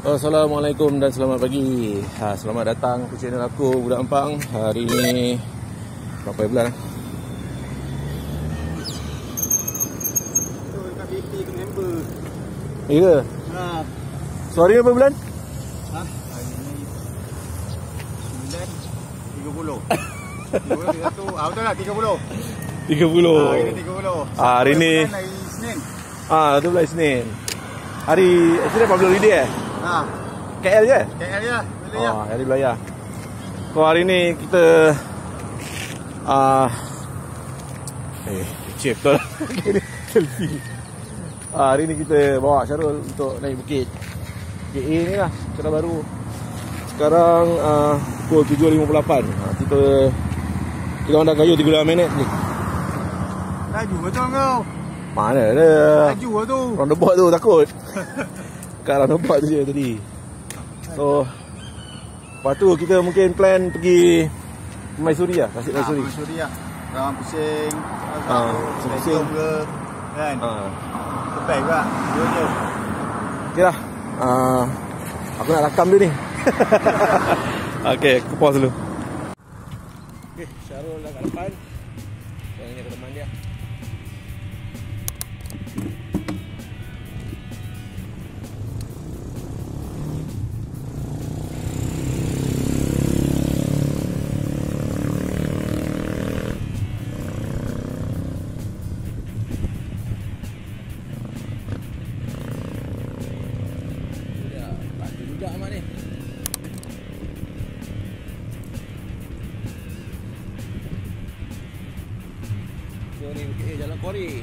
Assalamualaikum dan selamat pagi ha, Selamat datang ke channel aku Budak Ampang Hari ini Berapa bulan eh? Ya ke? Ha. So hari ni berapa bulan? Ha? Hari ni 9 30 30 Ah betul tak 30 30 ha, Hari ni 30 ah, Hari ni Hari Senin Ah, tu bulan Senin Hari Actually public holiday eh? Ha. KL je? KL ya. Wilayah. Oh, hari belayar. So hari ni kita ah uh, eh kecil betul. selfie. Ah, hari ni kita bawa Syarul untuk naik bukit. Bukit A ni lah, cerita baru. Sekarang uh, pukul 7.58. Ha, kita kita orang dah kayu 35 minit ni. Laju betul kau. Mana ada? Laju lah tu. Roundabout tu takut. kat roundabout tu je tadi. So Lepas tu kita mungkin plan pergi Maisuri lah Tasik Maisuri Ha, Maisuri lah. Rawan pusing Ha, pusing-pusing. ke Kan? Ha. Terbaik juga Dua-dua Okay lah. Uh, Aku nak rakam dia ni. Okay aku pause dulu. Okay Syarul dah kat depan. Yang ni ke depan dia So ni bukit eh, jalan kori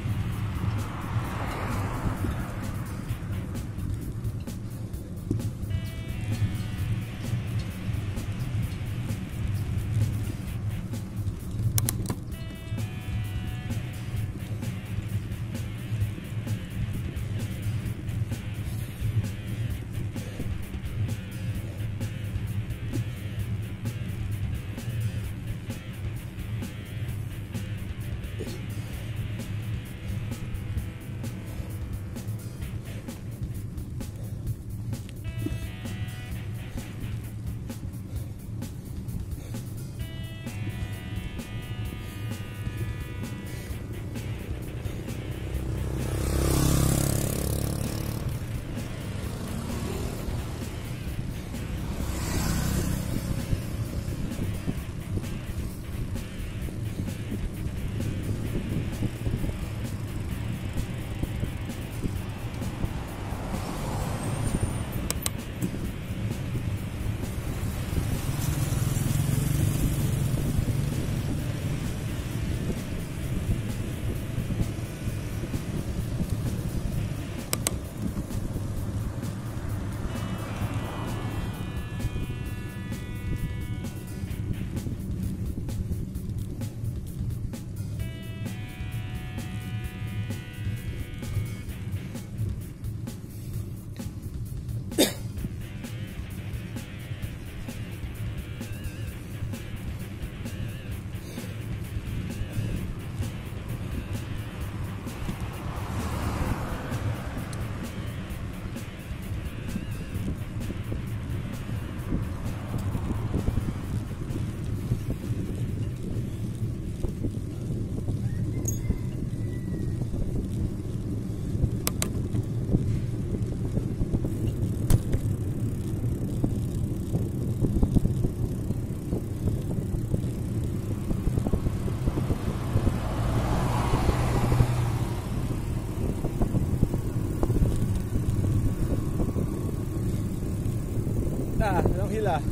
lah.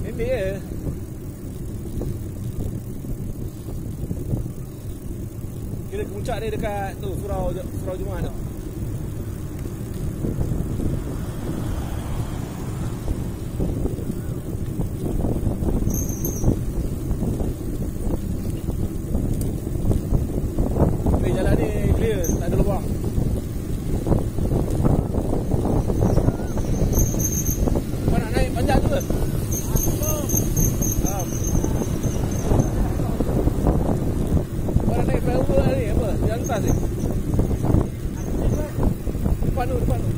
Pendek je Kira puncak dia dekat tu Surau Surau Jumaat tu atas ni Depan tu, depan tu.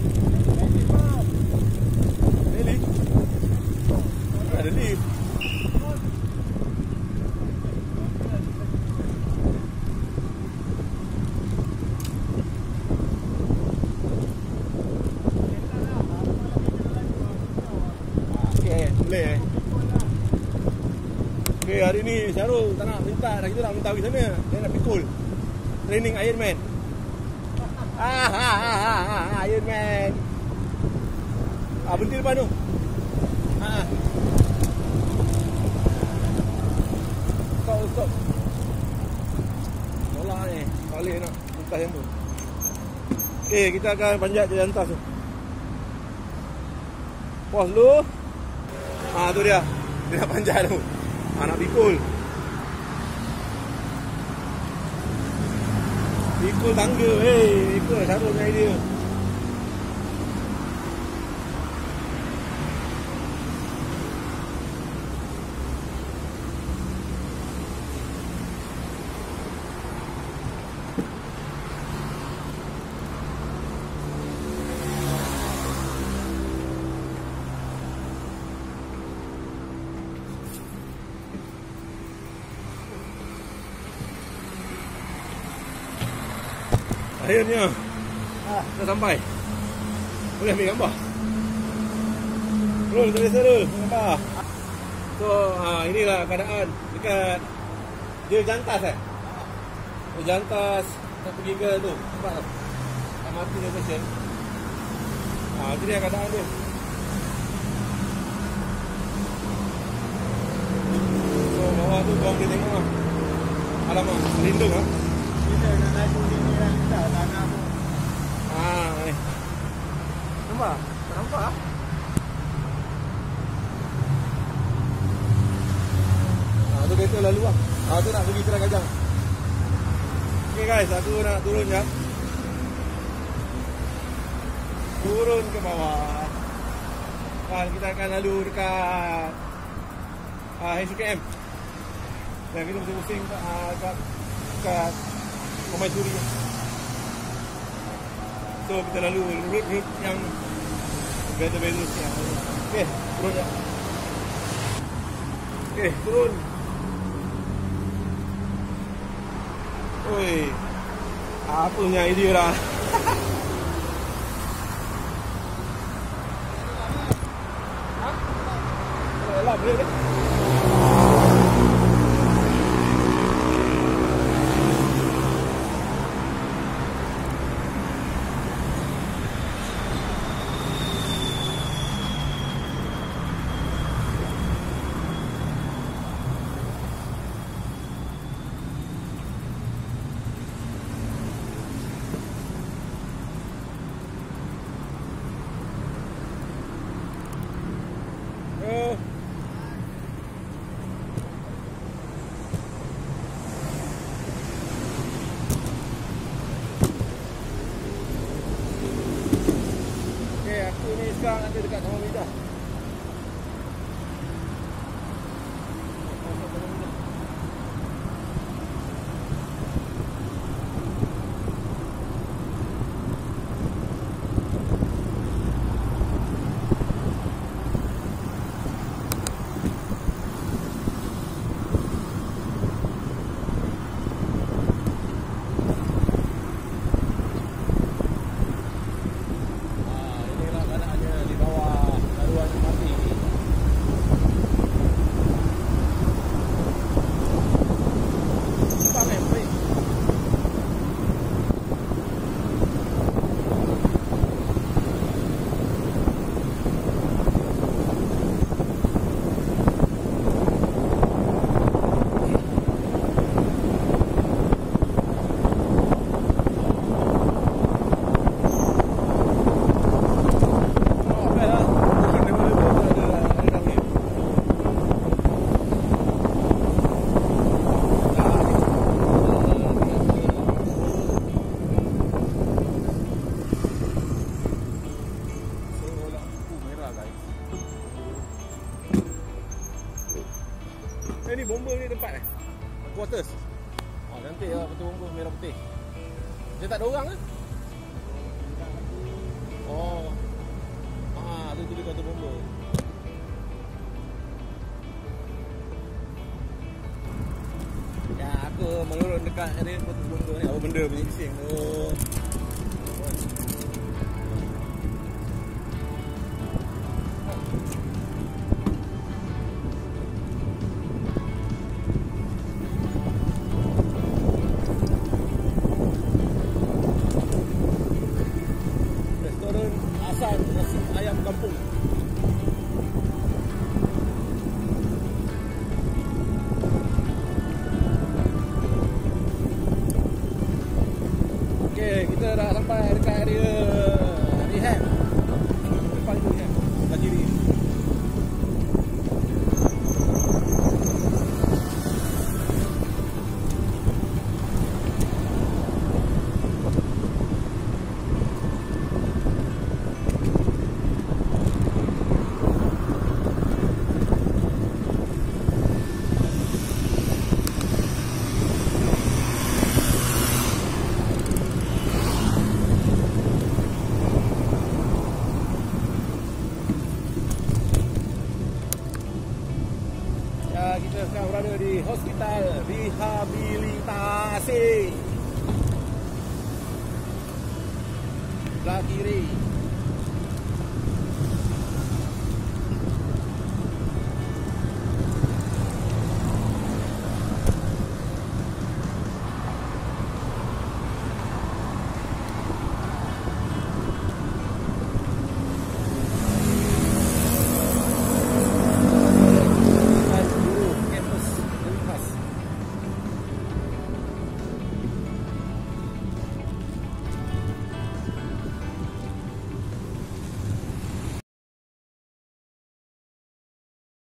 Okay, eh. eh? hari ni Syarul tak nak minta dah kita nak minta pergi sana. Dia nak pikul. Training Iron Man. Ah, ah, ah, ah, ah, Iron Man. Ah, berhenti depan tu. Ah. Stop, stop. Tolak ni. Balik nak minta yang tu. Okay, kita akan panjat je jantas tu. Pos dulu. Ah, tu dia. Dia nak panjat tu. Anak pikul. Pikul tangga. Hey, pikul Syarul punya idea. Akhirnya ah, Dah sampai. Boleh ambil gambar? Rul, tulis dulu Gambar So, ha, inilah keadaan Dekat Dia jantas eh? Dia jantas Nak pergi ke tu Nampak tak Tak mati dia station. Ha, itu dia keadaan dia. So, bawah tu Korang boleh tengok lah. Alamak, lindung lah Kita lah. Nampak? Ah, tu kereta lalu ah. Ah, tu nak pergi Serang Gajang. Okay guys, aku nak turun ya. Turun ke bawah. Kan kita akan lalu dekat ah HKM. Dan kita mesti pusing uh, kat kat Pemaisuri. So kita lalu route-route yang beza-beza sikit. Okey, turun ya. Okey, turun. Oi. Apa punya idea lah. Ha? Boleh Eh ni bomba ni tempat eh? Quarters. Oh cantik lah betul bomba merah putih. Dia tak ada orang ke? Oh. Ah, tu tulis kata bomba. Ya, aku menurun dekat area kota bomba ni. Apa benda bunyi bising tu? nasi kita dah sampai dekat area Ya, kita sekarang berada di Hospital Rehabilitasi. Sebelah kiri.